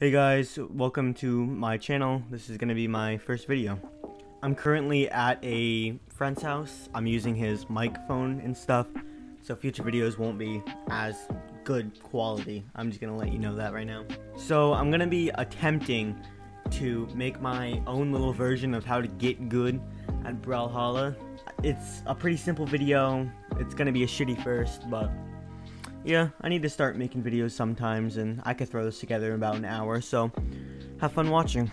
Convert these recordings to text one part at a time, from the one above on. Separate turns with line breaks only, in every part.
Hey guys, welcome to my channel. This is gonna be my first video. I'm currently at a friend's house. I'm using his microphone and stuff, so future videos won't be as good quality. I'm just gonna let you know that right now. So I'm gonna be attempting to make my own little version of how to get good at Brawlhalla. It's a pretty simple video. It's gonna be a shitty first, but yeah, I need to start making videos sometimes, and I could throw this together in about an hour, so have fun watching.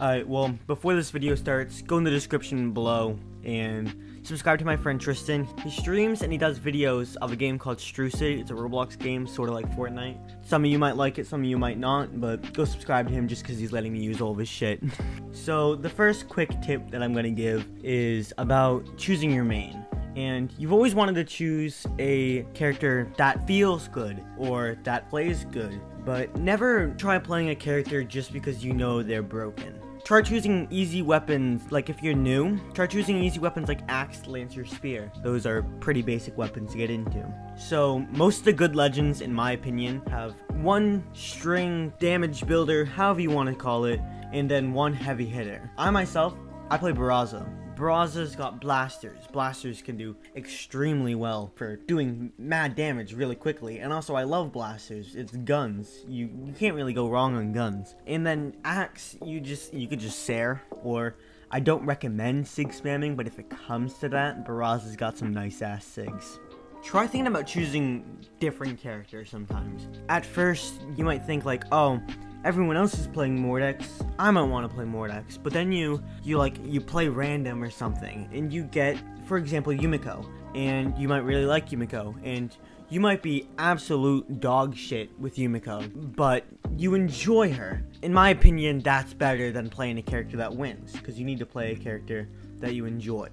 Alright, well, before this video starts, go in the description below and subscribe to my friend Tristan. He streams and he does videos of a game called Strucid. It's a Roblox game, sort of like Fortnite. Some of you might like it, some of you might not, but go subscribe to him just because he's letting me use all of his shit. so, the first quick tip that I'm going to give is about choosing your main and you've always wanted to choose a character that feels good or that plays good, but never try playing a character just because you know they're broken. Try choosing easy weapons, like if you're new, try choosing easy weapons like Axe, lance, or Spear. Those are pretty basic weapons to get into. So, most of the good legends, in my opinion, have one string damage builder, however you want to call it, and then one heavy hitter. I myself, I play Barraza. Barraza's got blasters. Blasters can do extremely well for doing mad damage really quickly. And also, I love blasters. It's guns. You you can't really go wrong on guns. And then axe, you just you could just Sair or I don't recommend sig spamming, but if it comes to that, Barraza's got some nice ass sigs. Try thinking about choosing different characters sometimes. At first, you might think like, oh, everyone else is playing Mordex, I might want to play Mordex. But then you, you like, you play random or something, and you get, for example, Yumiko, and you might really like Yumiko, and you might be absolute dog shit with Yumiko, but you enjoy her. In my opinion, that's better than playing a character that wins, because you need to play a character that you enjoy.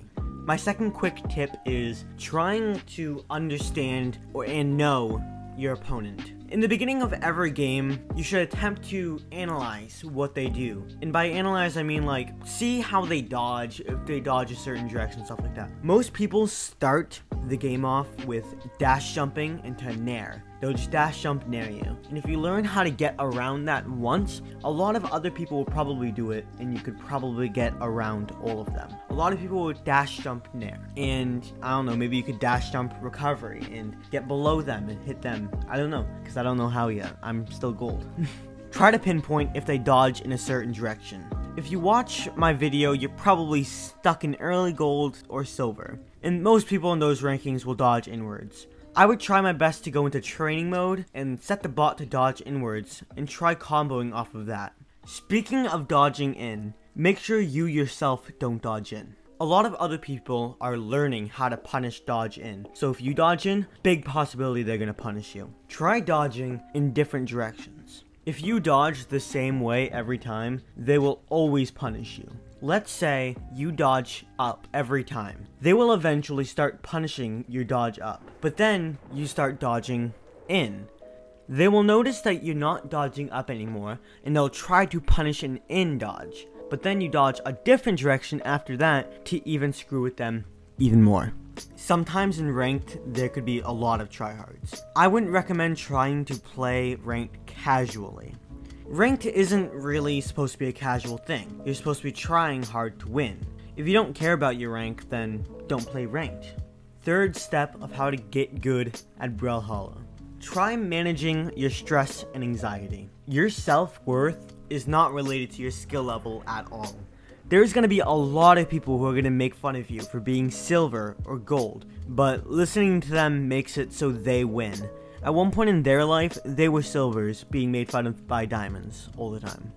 My second quick tip is trying to understand or and know your opponent. In the beginning of every game, you should attempt to analyze what they do. And by analyze, I mean like, see how they dodge, if they dodge a certain direction, stuff like that. Most people start the game off with dash jumping into Nair. They'll just dash jump near you. And if you learn how to get around that once, a lot of other people will probably do it, and you could probably get around all of them. A lot of people would dash jump Nair. And I don't know, maybe you could dash jump recovery and get below them and hit them. I don't know, because I don't know how yet. I'm still gold. Try to pinpoint if they dodge in a certain direction. If you watch my video, you're probably stuck in early gold or silver. And most people in those rankings will dodge inwards. I would try my best to go into training mode and set the bot to dodge inwards and try comboing off of that. Speaking of dodging in, make sure you yourself don't dodge in. A lot of other people are learning how to punish dodge in. So if you dodge in, big possibility they're gonna punish you. Try dodging in different directions. If you dodge the same way every time, they will always punish you. Let's say you dodge up every time. They will eventually start punishing your dodge up. But then you start dodging in. They will notice that you're not dodging up anymore and they'll try to punish an in dodge but then you dodge a different direction after that to even screw with them even more. Sometimes in ranked, there could be a lot of tryhards. I wouldn't recommend trying to play ranked casually. Ranked isn't really supposed to be a casual thing. You're supposed to be trying hard to win. If you don't care about your rank, then don't play ranked. Third step of how to get good at Brawlhalla. Try managing your stress and anxiety. Your self-worth is not related to your skill level at all. There's gonna be a lot of people who are gonna make fun of you for being silver or gold, but listening to them makes it so they win. At one point in their life, they were silvers being made fun of by diamonds all the time.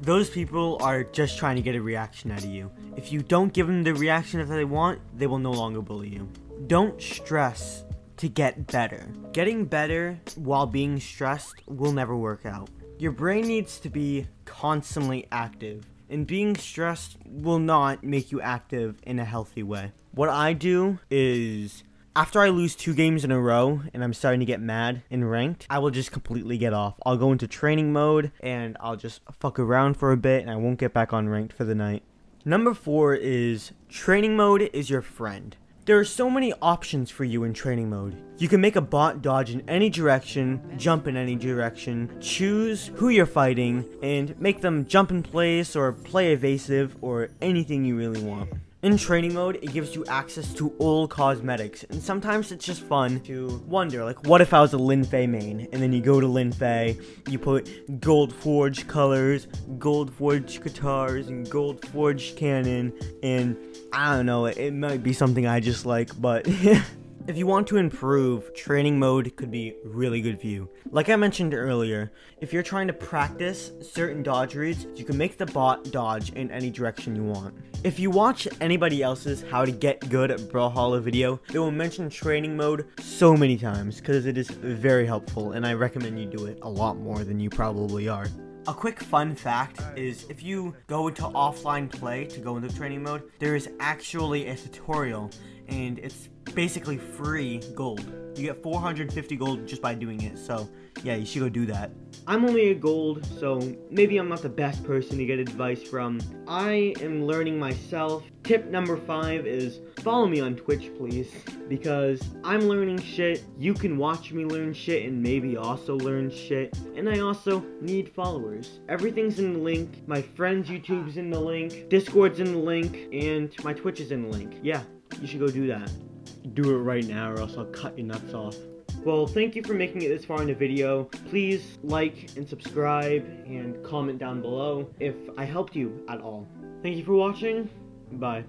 Those people are just trying to get a reaction out of you. If you don't give them the reaction that they want, they will no longer bully you. Don't stress to get better. Getting better while being stressed will never work out. Your brain needs to be constantly active, and being stressed will not make you active in a healthy way. What I do is after I lose two games in a row and I'm starting to get mad in ranked, I will just completely get off. I'll go into training mode and I'll just fuck around for a bit and I won't get back on ranked for the night. Number four is training mode is your friend. There are so many options for you in training mode. You can make a bot dodge in any direction, jump in any direction, choose who you're fighting, and make them jump in place or play evasive or anything you really want. In training mode, it gives you access to all cosmetics, and sometimes it's just fun to wonder, like, what if I was a Lin Fei main? And then you go to Lin Fei, you put gold Forge colors, gold Forge guitars, and gold Forge cannon, and I don't know, it might be something I just like, but If you want to improve, training mode could be really good for you. Like I mentioned earlier, if you're trying to practice certain dodge reads, you can make the bot dodge in any direction you want. If you watch anybody else's how to get good at Brawlhalla video, they will mention training mode so many times because it is very helpful and I recommend you do it a lot more than you probably are. A quick fun fact is if you go into offline play to go into training mode, there is actually a tutorial and it's basically free gold. You get 450 gold just by doing it, so yeah, you should go do that. I'm only a gold, so maybe I'm not the best person to get advice from. I am learning myself. Tip number five is follow me on Twitch, please, because I'm learning shit. You can watch me learn shit and maybe also learn shit, and I also need followers. Everything's in the link. My friend's YouTube's in the link, Discord's in the link, and my Twitch is in the link. Yeah, you should go do that. Do it right now or else I'll cut your nuts off. Well, thank you for making it this far in the video. Please like and subscribe and comment down below if I helped you at all. Thank you for watching. Bye.